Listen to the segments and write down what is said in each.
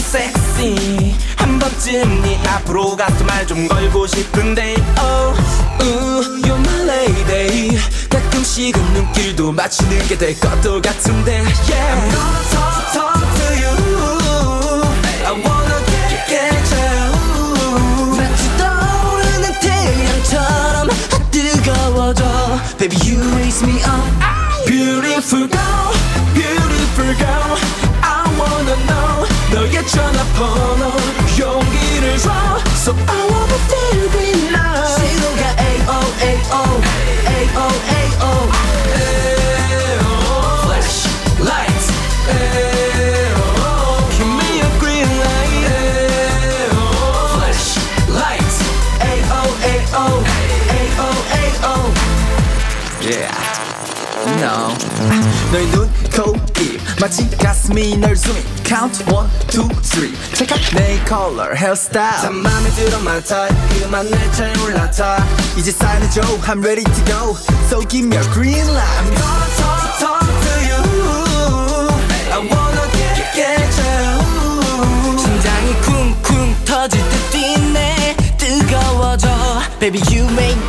sexy 한 번쯤 네 앞으로 가서 말 좀 걸고 싶은데 Oh, ooh, you're my lady 가끔씩은 눈길도 맞추는 게될 것도 같은데 Yeah, I'm gonna talk, talk to you I wanna get, get you 마치 떠오르는 태양처럼 뜨거워져 Baby, you raise me up Beautiful girl, Yeah No 너의 눈, 코, 입 마치 가슴이 널 zooming Count one, two, three Check out 내 컬러, 헤어스타일 다 맘에 들어 my type 그만 내 차에 올라타 이제 사인해줘 I'm ready to go So give me a green light I'm gonna talk, talk to you I wanna get, get you 심장이 쿵쿵 터질 듯 뛰네 뜨거워져 Baby you make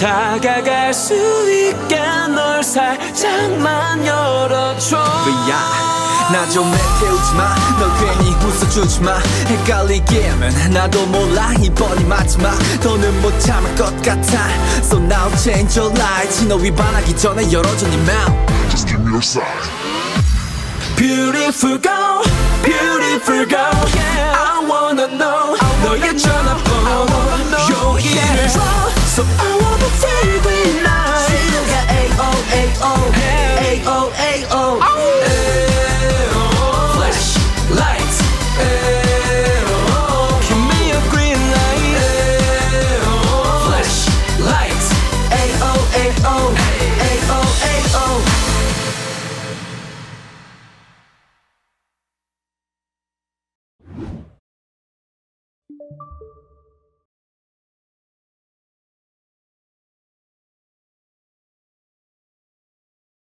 다가갈 수 있게 널 살짝만 열어줘. 나좀 내태우지마. 너 괜히 웃어주지마. 헷갈리게 하면 나도 몰라. 이번이 마지막. 더는 못 참을 것 같아. So now change your light 너 위반하기 전에 열어줘 네맘 Just give me your sign. Beautiful girl, beautiful girl.